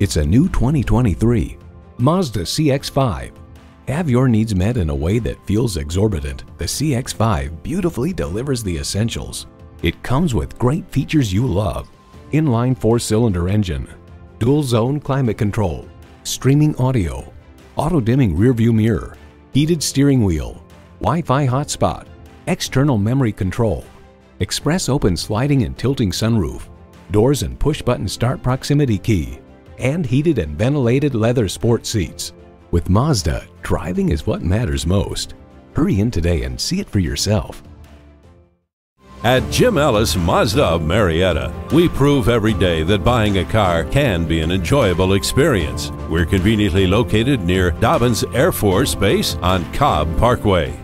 It's a new 2023 Mazda CX-5. Have your needs met in a way that feels exorbitant. The CX-5 beautifully delivers the essentials. It comes with great features you love. Inline four-cylinder engine, dual zone climate control, streaming audio, auto dimming rearview mirror, heated steering wheel, Wi-Fi hotspot, external memory control, express open sliding and tilting sunroof, doors and push button start proximity key, and heated and ventilated leather sport seats. With Mazda, driving is what matters most. Hurry in today and see it for yourself. At Jim Ellis Mazda of Marietta, we prove every day that buying a car can be an enjoyable experience. We're conveniently located near Dobbins Air Force Base on Cobb Parkway.